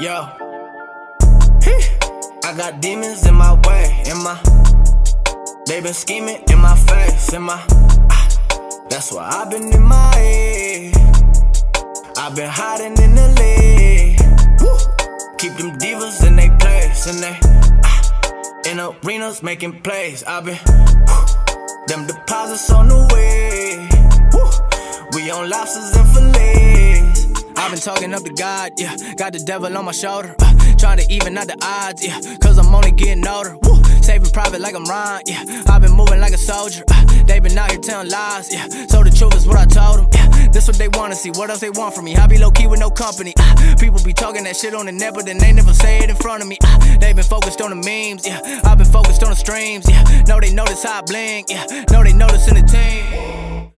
Yo. I got demons in my way, in my. They been scheming in my face, in my. Ah, that's why I've been in my head. I've been hiding in the league. Keep them divas in their place, in they. Ah, in arenas making plays. I've been. them deposits on the way. we on lobsters and fillets. I've been talking up to God, yeah. Got the devil on my shoulder. Uh, trying to even out the odds, yeah. Cause I'm only getting older. Woo. Saving private like I'm Ryan, yeah. I've been moving like a soldier. Uh, they been out here telling lies, yeah. So the truth is what I told them, yeah. This what they wanna see. What else they want from me? I be low key with no company. Uh, people be talking that shit on the net, but then they never say it in front of me. Uh, they been focused on the memes, yeah. I've been focused on the streams, yeah. Know they notice how I blink, yeah. Know they notice in the team.